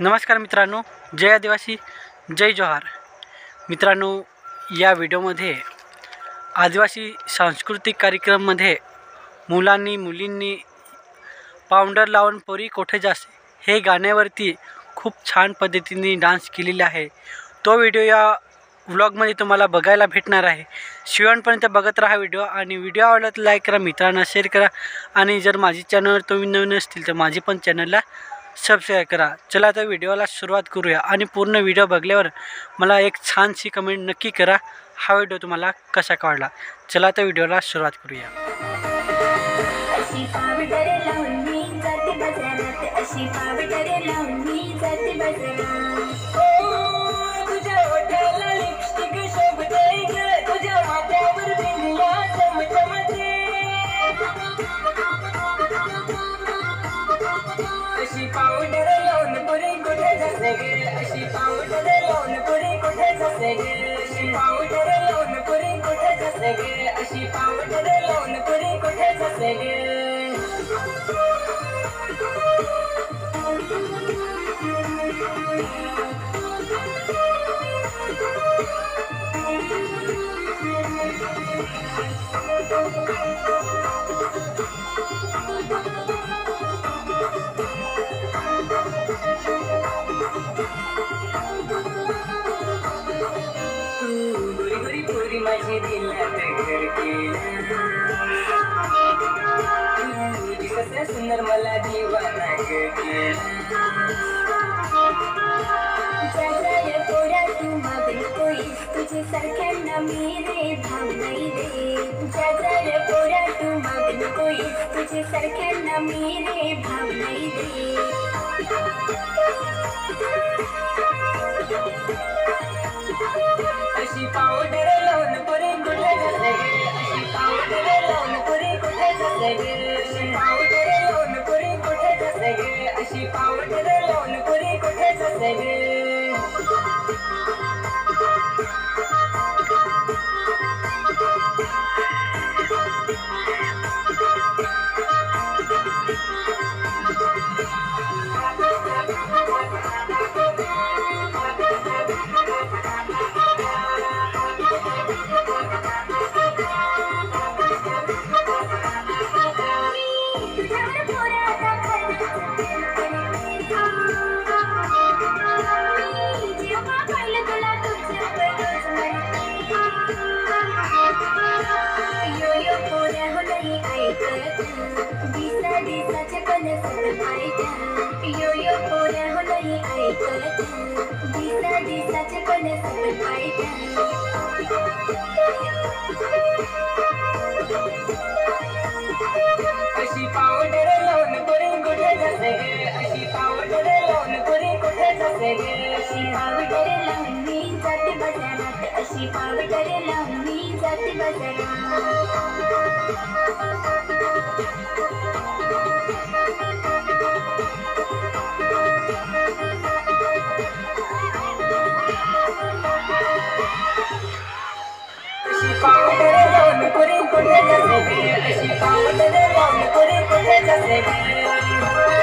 नमस्कार मित्रांनो जय आदिवासी जय जोहार. मित्रांनो या व्हिडिओमध्ये आदिवासी सांस्कृतिक कार्यक्रममध्ये मुलांनी मुलींनी पावडर लावून पोरी कोठे जासे हे गाण्यावरती खूप छान पद्धतीने डान्स केलेला आहे. तो व्हिडिओ या व्लॉगमध्ये तुम्हाला बघायला भेटणार आहे. शिवणपर्यंत बघत राहा व्हिडिओ आणि व्हिडिओ आवडला तर लाईक करा मित्रांना शेअर करा. आणि जर माझी चॅनलवर तुम्ही नवीन असतील तर माझी पण चॅनलला सबस्क्राईब करा. चला आता व्हिडिओला सुरुवात करूया आणि पूर्ण व्हिडिओ बघल्यावर मला एक छानशी कमेंट नक्की करा. हा व्हिडिओ तुम्हाला कसा काढला? चला आता व्हिडिओला सुरुवात करूया. अशी अशी पावडर लावून पुरी कुठे जाते गे? अशी पावडर लावून पुरी कुठे जाते गे? अशी पावडर लावून पुरी कुठे जाते गे? अशी पावडर लावून पुरी कुठे जाते गे? सुंदर मला दिवाना ग पोरा तू मागणी कोईस तुझे सारख्यांना मी रे भाव नाही दे जाजाय पोरा तू मागणी कोईस तुझे सारख्यांना मी रे भाव नाही दे कुठे जाते गे अशी पावडर लावून पुरी कुठे जाते पोऱ्या ऐकत दिसा दिसाचे पलसत पायट यो यो पोऱ्या हो। नाही ऐकत दिसा दिसाचे पलसत पायट अशी पावडर लावून पुरी कुठे जाते अशी पावडर लावून पुरी कुठे जाते अशी पावडर लावून मी जाते बाजारात अशी पावडर लावून मी जाते बाजारात अशी पावडर लावून पुरी कुठे जाते गे अशी पावडर लावून पुरी कुठे जाते गे